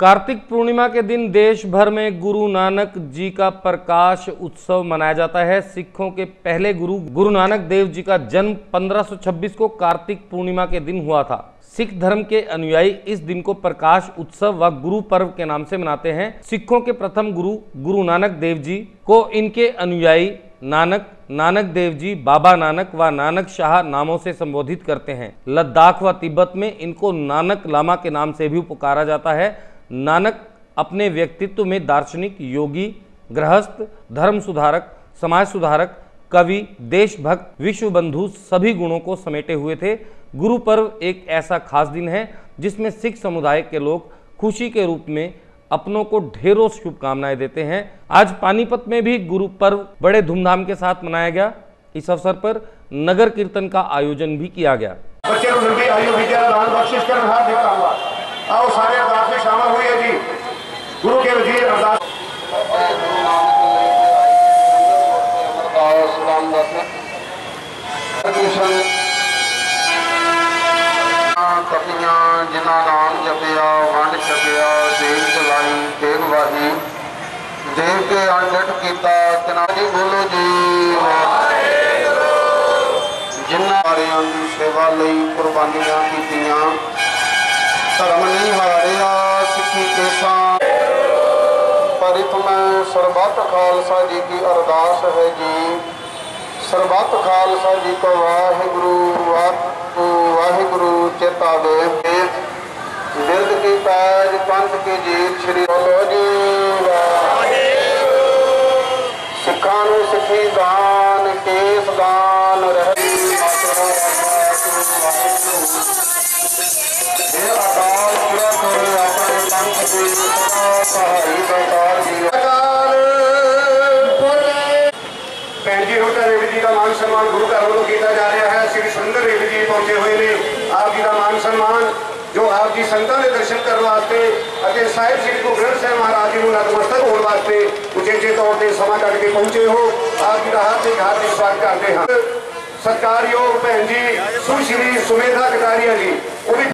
कार्तिक पूर्णिमा के दिन देश भर में गुरु नानक जी का प्रकाश उत्सव मनाया जाता है। सिखों के पहले गुरु गुरु नानक देव जी का जन्म 1526 को कार्तिक पूर्णिमा के दिन हुआ था। सिख धर्म के अनुयायी इस दिन को प्रकाश उत्सव व गुरु पर्व के नाम से मनाते हैं। सिखों के प्रथम गुरु गुरु नानक देव जी को इनके अनुयायी नानक नानक देव जी, बाबा नानक व नानक शाह नामों से संबोधित करते हैं। लद्दाख व तिब्बत में इनको नानक लामा के नाम से भी पुकारा जाता है। नानक अपने व्यक्तित्व में दार्शनिक, योगी, गृहस्थ, धर्म सुधारक, समाज सुधारक, कवि, देशभक्त, विश्वबंधु सभी गुणों को समेटे हुए थे। गुरु पर्व एक ऐसा खास दिन है जिसमें सिख समुदाय के लोग खुशी के रूप में अपनों को ढेरों शुभकामनाएँ देते हैं। आज पानीपत में भी गुरु पर्व बड़े धूमधाम के साथ मनाया गया। इस अवसर पर नगर कीर्तन का आयोजन भी किया गया। बच्चे को आओ सारे ਕਪੀਆਂ ਜਿਨ੍ਹਾਂ ਨਾਮ ਜਪਿਆ, ਵੰਡ ਛਕਿਆ ਦੇਖ ਚਲਾਈ ਦੇਖ ਵਾਹੀ। ਦੇਖ ਕੇ ਅੰਡਟ ਕੀਤਾ ਤਿਨਾ ਬੋਲੋ ਜੀ ਜਿਨ੍ਹਾਂ ਸਾਰਿਆਂ ਦੀ ਸੇਵਾ ਲਈ ਕੁਰਬਾਨੀਆਂ ਕੀਤੀਆਂ, ਧਰਮ ਨਹੀਂ ਹਾਰਿਆ, ਸਿੱਖੀ ਕੇਸਾਂ। ਪਰਿਤ ਮੈਂ ਸਰਬੱਤ ਖਾਲਸਾ ਜੀ ਦੀ ਅਰਦਾਸ ਹੈ ਜੀ ਸਰਬੱਤ ਖਾਲਸਾ ਜੀ ਕੋ ਵਾਹਿਗੁਰੂ ਵਾਹਿਗੁਰੂ ਚੇਤਾ ਚੇਤਾਵੇ ਬਿਰਦ ਕੀ ਪੈਜ, ਪੰਥ ਕੀ ਜੀਤ, ਸ੍ਰੀ ਬੋਲੋ ਜੀ ਵਾਹਿਗੁਰੂ ਸਿੱਖਾਂ ਨੂੰ ਸਿੱਖੀ ਦਾਨ, ਕੇਸ ਦਾਨ ਰਹਿ। ਮਾਤਰਾ ਇਹ ਅਕਾਲ ਪੁਰਖ ਆਪਣੇ ਪੰਥ ਦੀ ਸਦਾ ਸਹਾਈ ਦਾਤਾਰ ਮਾਨ ਸਨਮਾਨ ਗੁਰੂ ਘਰ ਵੱਲੋਂ ਕੀਤਾ ਜਾ ਰਿਹਾ ਹੈ ਸ੍ਰੀ ਸੁੰਦਰ ਰੇਵੀ ਜੀ ਪਹੁੰਚੇ ਹੋਏ ਨੇ ਆਪ ਜੀ ਦਾ ਮਾਨ ਸਨਮਾਨ ਜੋ ਆਪ ਜੀ ਸੰਤਾਂ ਦੇ ਦਰਸ਼ਨ ਕਰਨ ਵਾਸਤੇ ਅਤੇ ਸਾਹਿਬ ਸ੍ਰੀ ਗੁਰੂ ਗ੍ਰੰਥ ਸਾਹਿਬ ਮਹਾਰਾਜ ਜੀ ਨੂੰ ਨਤਮਸਤਕ ਹੋਣ ਵਾਸਤੇ ਉਚੇਚੇ ਤੌਰ ਤੇ ਸਮਾਂ ਕੱਢ ਕੇ ਪਹੁੰਚੇ ਹੋ ਆਪ ਜੀ ਦਾ ਹਾਰਦਿਕ ਹਾਰਦਿਕ ਸਵਾਗਤ ਕਰਦੇ ਹਾਂ ਸਤਿਕਾਰਯੋਗ ਭੈਣ ਜੀ ਸੁਸ਼੍ਰੀ ਸੁਮੇਧਾ ਕਟਾਰੀਆ ਜੀ ਉਹ ਵੀ